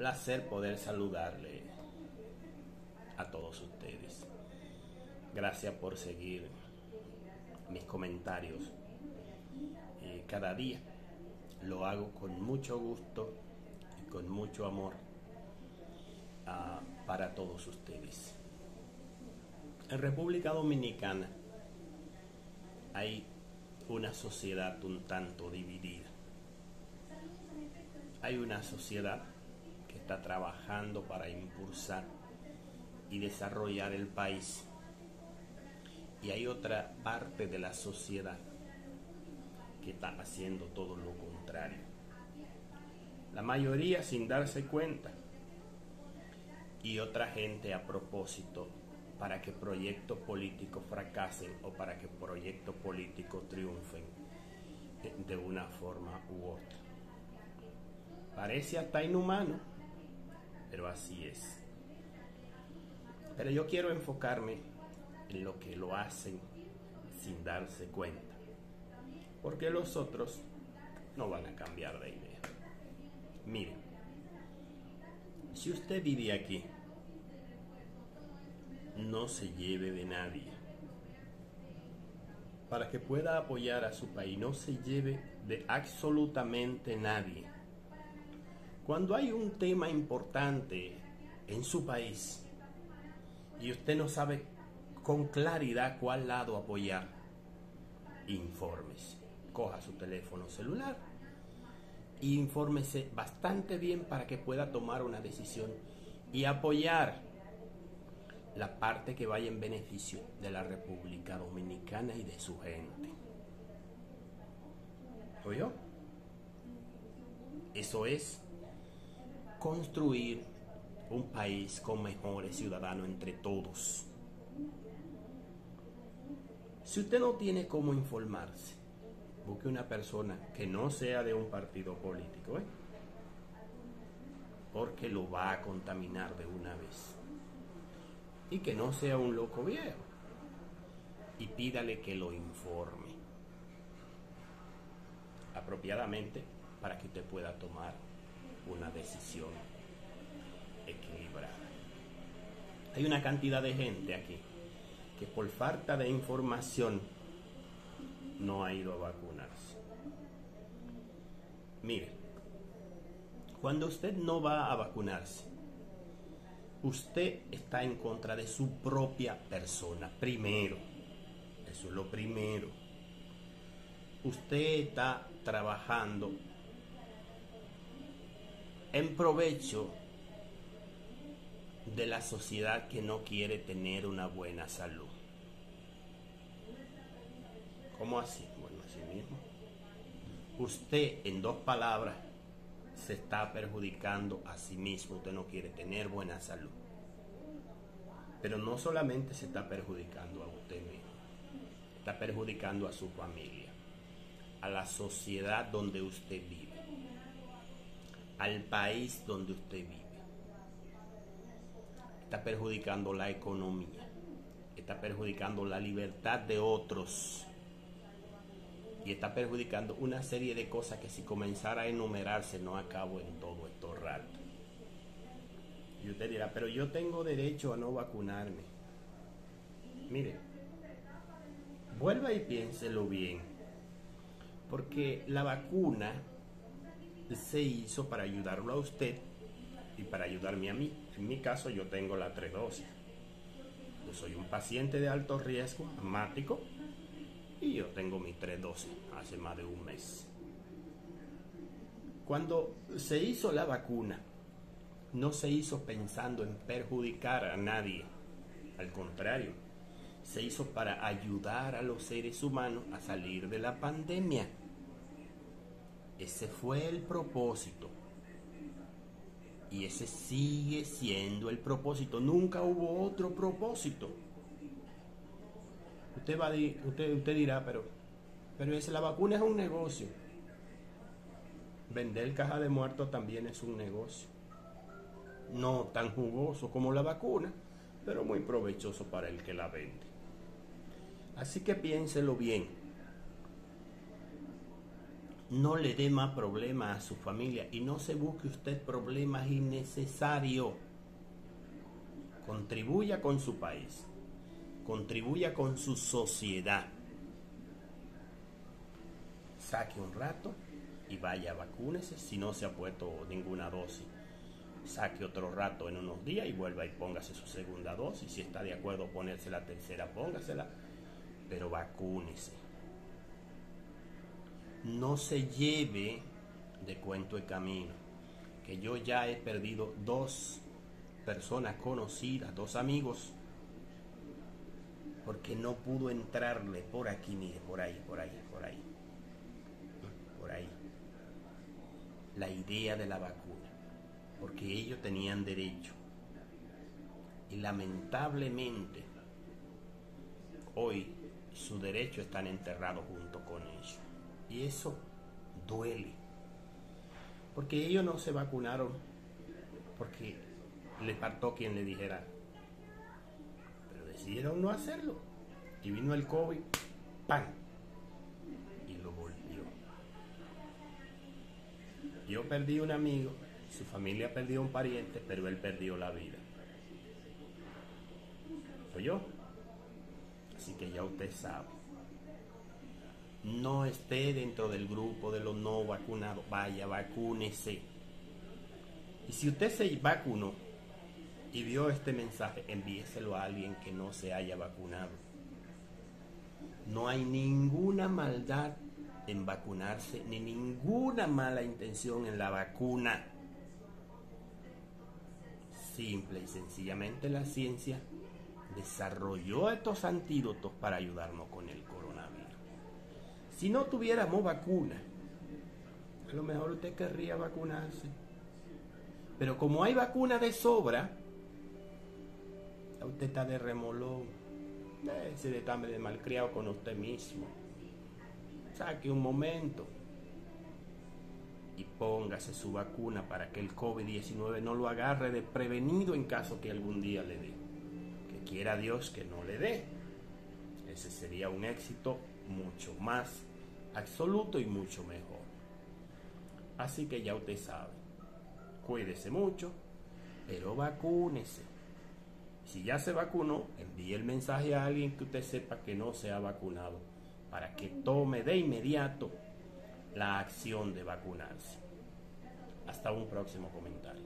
placer poder saludarle a todos ustedes. Gracias por seguir mis comentarios eh, cada día. Lo hago con mucho gusto y con mucho amor ah, para todos ustedes. En República Dominicana hay una sociedad un tanto dividida. Hay una sociedad trabajando para impulsar y desarrollar el país. Y hay otra parte de la sociedad que está haciendo todo lo contrario. La mayoría sin darse cuenta. Y otra gente a propósito para que proyectos políticos fracasen o para que proyectos políticos triunfen de una forma u otra. Parece hasta inhumano, pero así es. Pero yo quiero enfocarme en lo que lo hacen sin darse cuenta, porque los otros no van a cambiar de idea. Mire, si usted vive aquí, no se lleve de nadie. Para que pueda apoyar a su país, no se lleve de absolutamente nadie. Cuando hay un tema importante en su país y usted no sabe con claridad cuál lado apoyar, infórmese. Coja su teléfono celular e infórmese bastante bien para que pueda tomar una decisión y apoyar la parte que vaya en beneficio de la República Dominicana y de su gente. ¿Oyó? Eso es construir un país con mejores ciudadanos entre todos. Si usted no tiene cómo informarse, busque una persona que no sea de un partido político, ¿eh? porque lo va a contaminar de una vez y que no sea un loco viejo. Y pídale que lo informe apropiadamente para que usted pueda tomar una decisión equilibrada. Hay una cantidad de gente aquí que por falta de información no ha ido a vacunarse. Mire, cuando usted no va a vacunarse, usted está en contra de su propia persona, primero. Eso es lo primero. Usted está trabajando en provecho de la sociedad que no quiere tener una buena salud. ¿Cómo así? Bueno, así mismo. Usted, en dos palabras, se está perjudicando a sí mismo, usted no quiere tener buena salud. Pero no solamente se está perjudicando a usted mismo, está perjudicando a su familia, a la sociedad donde usted vive, al país donde usted vive. Está perjudicando la economía, está perjudicando la libertad de otros y está perjudicando una serie de cosas que si comenzara a enumerarse no acabo en todo esto rato. Y usted dirá, pero yo tengo derecho a no vacunarme. Mire, vuelva y piénselo bien, porque la vacuna se hizo para ayudarlo a usted y para ayudarme a mí. En mi caso yo tengo la tres dosis. Yo soy un paciente de alto riesgo, asmático, y yo tengo mis tres dosis hace más de un mes. Cuando se hizo la vacuna, no se hizo pensando en perjudicar a nadie. Al contrario, se hizo para ayudar a los seres humanos a salir de la pandemia. Ese fue el propósito. Y ese sigue siendo el propósito. Nunca hubo otro propósito. Usted, va a, usted, usted dirá, pero, pero es, la vacuna es un negocio. Vender caja de muertos también es un negocio. No tan jugoso como la vacuna, pero muy provechoso para el que la vende. Así que piénselo bien. No le dé más problemas a su familia y no se busque usted problemas innecesarios. Contribuya con su país, contribuya con su sociedad. Saque un rato y vaya, vacúnese si no se ha puesto ninguna dosis. Saque otro rato en unos días y vuelva y póngase su segunda dosis. Si está de acuerdo ponerse la tercera, póngasela. Pero vacúnese no se lleve de cuento de camino, que yo ya he perdido dos personas conocidas, dos amigos, porque no pudo entrarle por aquí, mire, por ahí, por ahí, por ahí, por ahí, la idea de la vacuna, porque ellos tenían derecho. Y lamentablemente, hoy su derecho están enterrados junto con ellos. Y eso duele. Porque ellos no se vacunaron porque le faltó quien le dijera. Pero decidieron no hacerlo. Y vino el COVID, ¡pam! Y lo volvió. Yo perdí un amigo, su familia perdió un pariente, pero él perdió la vida. Soy yo. Así que ya usted sabe no esté dentro del grupo de los no vacunados, vaya, vacúnese. Y si usted se vacunó y vio este mensaje, envíeselo a alguien que no se haya vacunado. No hay ninguna maldad en vacunarse, ni ninguna mala intención en la vacuna. Simple y sencillamente la ciencia desarrolló estos antídotos para ayudarnos con el si no tuviéramos vacuna, a lo mejor usted querría vacunarse. Pero como hay vacuna de sobra, usted está de remolón. Ese de de malcriado con usted mismo. Saque un momento y póngase su vacuna para que el COVID-19 no lo agarre de prevenido en caso que algún día le dé. Que quiera Dios que no le dé. Ese sería un éxito mucho más absoluto y mucho mejor. Así que ya usted sabe, cuídese mucho, pero vacúnese. Si ya se vacunó, envíe el mensaje a alguien que usted sepa que no se ha vacunado para que tome de inmediato la acción de vacunarse. Hasta un próximo comentario.